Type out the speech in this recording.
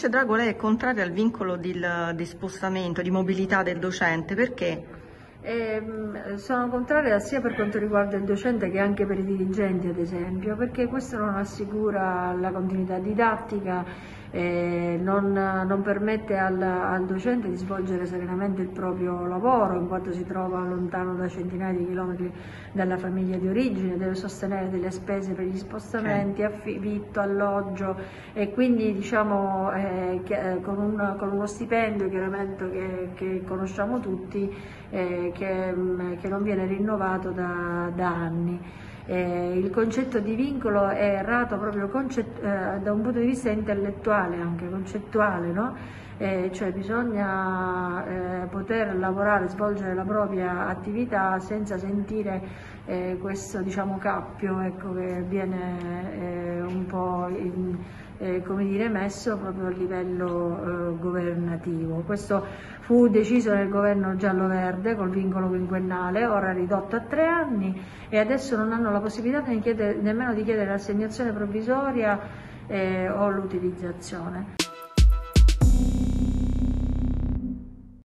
Professoressa Drago, lei è contraria al vincolo di, di spostamento, di mobilità del docente, perché? Eh, sono contraria sia per quanto riguarda il docente che anche per i dirigenti ad esempio perché questo non assicura la continuità didattica eh, non, non, permette al, al, docente di svolgere serenamente il proprio lavoro in quanto si trova lontano da centinaia di chilometri dalla famiglia di origine, deve sostenere delle spese per gli spostamenti, affitto, alloggio e quindi diciamo eh, che, eh, con, un, con, uno stipendio chiaramente che, che conosciamo tutti eh, che, mm, che, non viene rinnovato da, da anni. Eh, il concetto di vincolo è errato proprio eh, da un punto di vista intellettuale, anche concettuale, no? eh, cioè bisogna eh, poter lavorare, svolgere la propria attività senza sentire eh, questo diciamo, cappio ecco, che viene eh, un po' in, dire, messo proprio a livello eh, governativo. Questo fu deciso nel governo giallo-verde col vincolo quinquennale, ora ridotto a tre anni e adesso non hanno la possibilità di chiedere, nemmeno di chiedere l'assegnazione provvisoria eh, o l'utilizzazione.